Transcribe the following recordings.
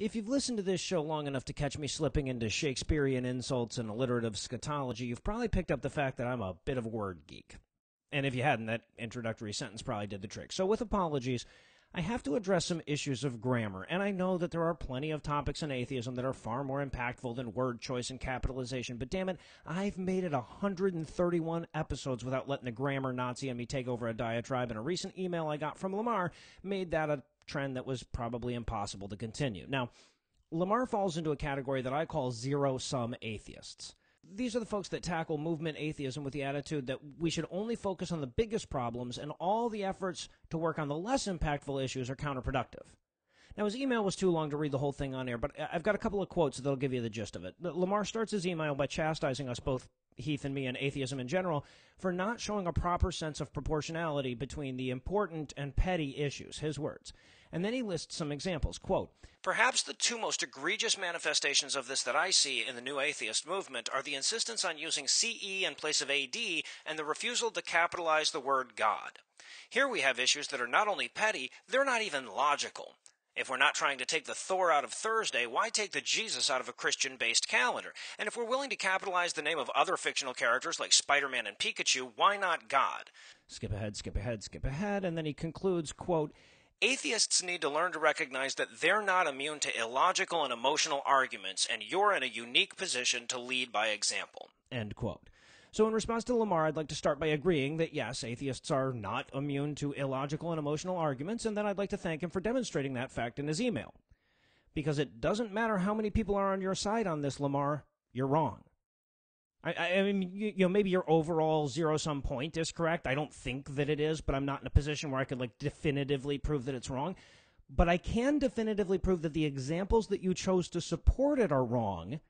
If you've listened to this show long enough to catch me slipping into Shakespearean insults and alliterative scatology, you've probably picked up the fact that I'm a bit of a word geek. And if you hadn't, that introductory sentence probably did the trick. So, with apologies, I have to address some issues of grammar, and I know that there are plenty of topics in atheism that are far more impactful than word choice and capitalization, but damn it, I've made it 131 episodes without letting the grammar Nazi in me take over a diatribe, and a recent email I got from Lamar made that a trend that was probably impossible to continue. Now, Lamar falls into a category that I call zero sum atheists. These are the folks that tackle movement atheism with the attitude that we should only focus on the biggest problems and all the efforts to work on the less impactful issues are counterproductive. Now, his email was too long to read the whole thing on air, but I've got a couple of quotes that'll give you the gist of it. Lamar starts his email by chastising us both Heath and me and atheism in general for not showing a proper sense of proportionality between the important and petty issues, his words. And then he lists some examples. Quote, Perhaps the two most egregious manifestations of this that I see in the new atheist movement are the insistence on using CE in place of AD and the refusal to capitalize the word God. Here we have issues that are not only petty, they're not even logical. If we're not trying to take the Thor out of Thursday, why take the Jesus out of a Christian based calendar? And if we're willing to capitalize the name of other fictional characters like Spider Man and Pikachu, why not God? Skip ahead, skip ahead, skip ahead, and then he concludes, quote, Atheists need to learn to recognize that they're not immune to illogical and emotional arguments, and you're in a unique position to lead by example. End quote. So, in response to Lamar, I'd like to start by agreeing that yes, atheists are not immune to illogical and emotional arguments, and then I'd like to thank him for demonstrating that fact in his email. Because it doesn't matter how many people are on your side on this, Lamar, you're wrong. I, I mean, you, you, know, maybe your overall zero sum point is correct. I don't think that it is, but I'm not in a position where I could like definitively prove that it's wrong. But I can definitively prove that the examples that you chose to support it are wrong,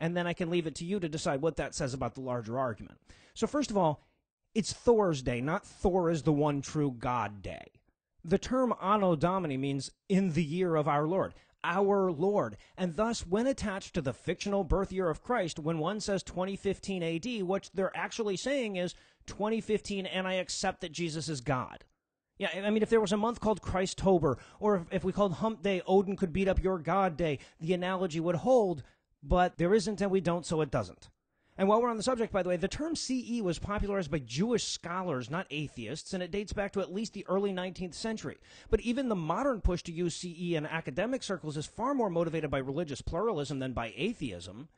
and then I can leave it to you to decide what that says about the larger argument. So first of all, it's Thor's day, not Thor is the one true God day. The term Anno Domini means in the year of our Lord our Lord. And thus, when attached to the fictional birth year of Christ, when one says 2015 AD, what they're actually saying is 2015 and I accept that Jesus is God. Yeah, I mean, if there was a month called Christober, or if, if we called Hump Day Odin could beat up your God Day, the analogy would hold, but there isn't and we don't, so it doesn't. And while we're on the subject, by the way, the term CE was popularized by Jewish scholars, not atheists, and it dates back to at least the early 19th century. But even the modern push to use CE in academic circles is far more motivated by religious pluralism than by atheism.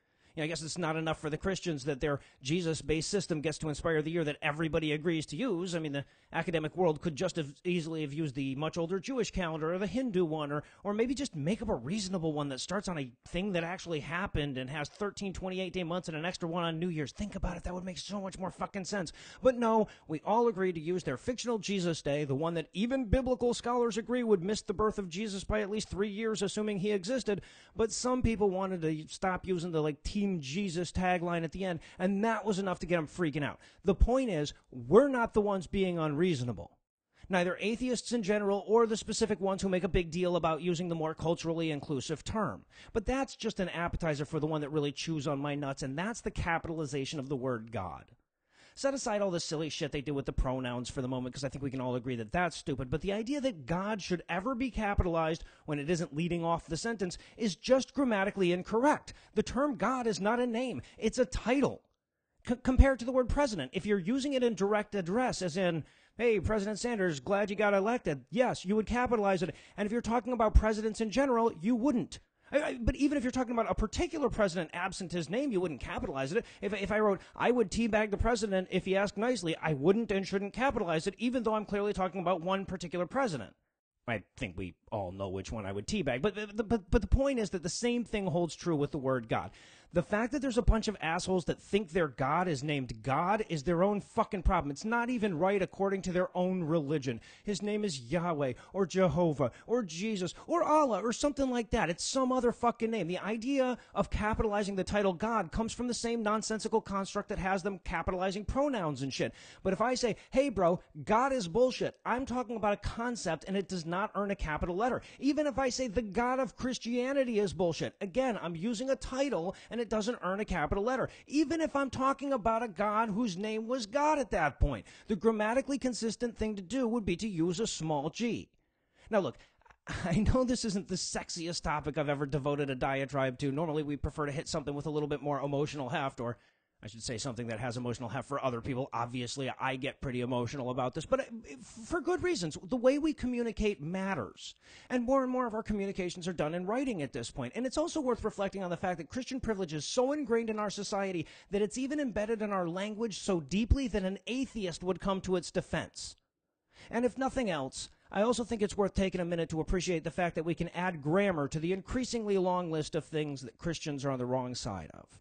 Know, I guess it's not enough for the Christians that their Jesus based system gets to inspire the year that everybody agrees to use. I mean, the academic world could just as easily have used the much older Jewish calendar or the Hindu one, or, or maybe just make up a reasonable one that starts on a thing that actually happened and has 13 28 day months and an extra one on New Year's. Think about it. That would make so much more fucking sense. But no, we all agree to use their fictional Jesus Day, the one that even biblical scholars agree would miss the birth of Jesus by at least three years, assuming he existed. But some people wanted to stop using the like Jesus tagline at the end, and that was enough to get them freaking out. The point is, we're not the ones being unreasonable. Neither atheists in general or the specific ones who make a big deal about using the more culturally inclusive term. But that's just an appetizer for the one that really chews on my nuts, and that's the capitalization of the word God. Set aside all the silly shit they do with the pronouns for the moment, because I think we can all agree that that's stupid. But the idea that God should ever be capitalized when it isn't leading off the sentence is just grammatically incorrect. The term God is not a name, it's a title. C- compared to the word president, if you're using it in direct address, as in, hey, President Sanders, glad you got elected. Yes, you would capitalize it. And if you're talking about presidents in general, you wouldn't. I, I, but even if you're talking about a particular president absent his name, you wouldn't capitalize it. If, if I wrote, I would teabag the president if he asked nicely, I wouldn't and shouldn't capitalize it, even though I'm clearly talking about one particular president. I think we all know which one I would teabag. But, but, but the point is that the same thing holds true with the word God. The fact that there's a bunch of assholes that think their God is named God is their own fucking problem. It's not even right according to their own religion. His name is Yahweh or Jehovah or Jesus or Allah or something like that. It's some other fucking name. The idea of capitalizing the title God comes from the same nonsensical construct that has them capitalizing pronouns and shit. But if I say, hey bro, God is bullshit, I'm talking about a concept and it does not earn a capital letter. Even if I say the God of Christianity is bullshit, again, I'm using a title and and it doesn't earn a capital letter, even if I'm talking about a God whose name was God at that point. The grammatically consistent thing to do would be to use a small g. Now, look, I know this isn't the sexiest topic I've ever devoted a diatribe to. Normally, we prefer to hit something with a little bit more emotional heft, or I should say something that has emotional heft for other people. Obviously, I get pretty emotional about this, but uh, for good reasons. The way we communicate matters. And more and more of our communications are done in writing at this point. And it's also worth reflecting on the fact that Christian privilege is so ingrained in our society that it's even embedded in our language so deeply that an atheist would come to its defense. And if nothing else, I also think it's worth taking a minute to appreciate the fact that we can add grammar to the increasingly long list of things that Christians are on the wrong side of.